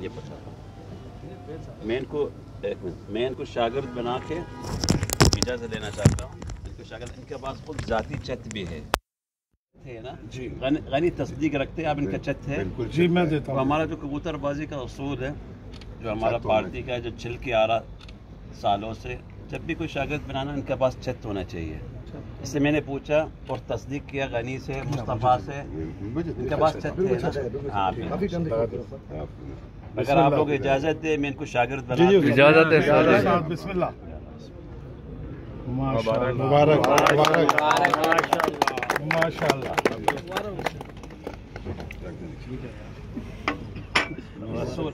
ये पूछा मैं इनको एक मिनट मैं इनको शागिर्द बना के इजाज़त लेना चाहता हूँ। इनको शागिर्द इनके पास खुद जाती चत भी है। है ना? जी। गनी, तस्दीक रखते हैं आप इनका चत है। जी मैं तो देता हूँ। हमारा जो कबूतरबाजी का असूल है जो हमारा पार्टी का है जो छिल के आ रहा सालों से जब भी कोई शागिर्द बनाना इनके पास छत होना चाहिए। इससे मैंने पूछा और तस्दीक किया गनी से मुस्तफ़ा से इनके पास छत है ना हाँ बिल्कुल। अगर आप लोग इजाज़त दे मैं इनको शागिर्द बना जी, के- इजाज़त है सर। साहब, बिस्मिल्लाह माशाल्लाह मुबारक मुबारक माशाल्लाह रसूल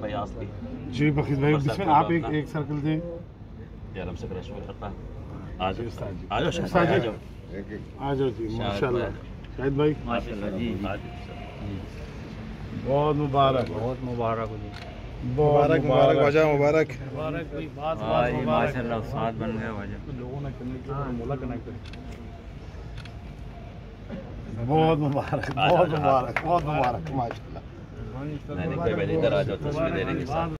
भाई आसली जी बखीज भाई जिसमें आप एक एक सर्कल दें। जयराम से क्रश करता आ जाओ। आ जाओ आ जाओ। आ जी माशाल्लाह। शाहिद भाई। माशाल्लाह जी बहुत मुबारक। बहुत मुबारक जी। मुबारक मुबारक वजह मुबारक। मुबारक कोई बात बात माशाल्लाह उस्ताद बन गया वजह तो लोगों ने करने के मोला कनेक्ट बहुत मुबारक बहुत मुबारक बहुत मुबारक माशाल्लाह। नहीं नहीं कोई बात नहीं, इधर आ जाओ तस्वीर लेने के साथ